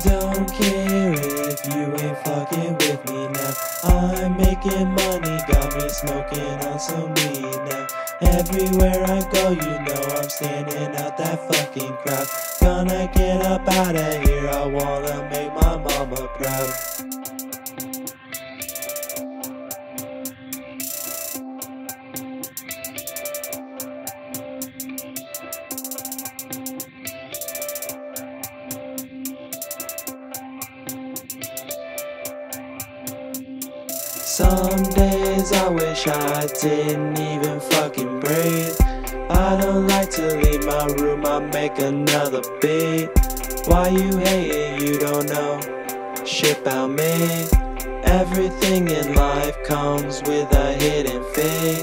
don't care if you ain't fucking with me now. I'm making money, got me smoking on some weed now. Everywhere I go, you know I'm standing out that fucking crowd. Gonna get up out of here, I wanna make my mama proud. Some days I wish I didn't even fucking breathe. I don't like to leave my room, I make another beat. Why you hating, you don't know shit about me. Everything in life comes with a hidden fee.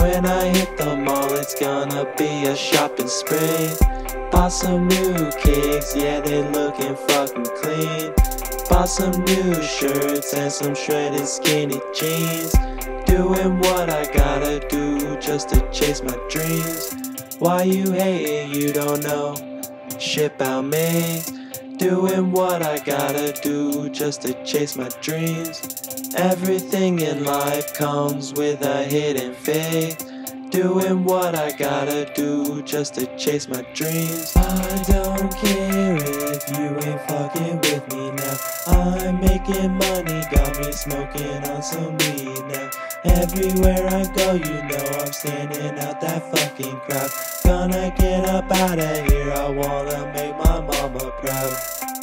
When I hit the mall, it's gonna be a shopping spree. Bought some new kicks, yeah, they looking fucking clean. Bought some new shirts and some shredded skinny jeans. Doing what I gotta do just to chase my dreams. Why you hating, you don't know shit about me. Doing what I gotta do just to chase my dreams. Everything in life comes with a hidden fee. Doing what I gotta do just to chase my dreams. I don't care if you ain't fucking with me now. I'm making money, got me smoking on some weed now. Everywhere I go, you know I'm standing out that fucking crowd. Gonna get up out of here, I wanna make my mama proud.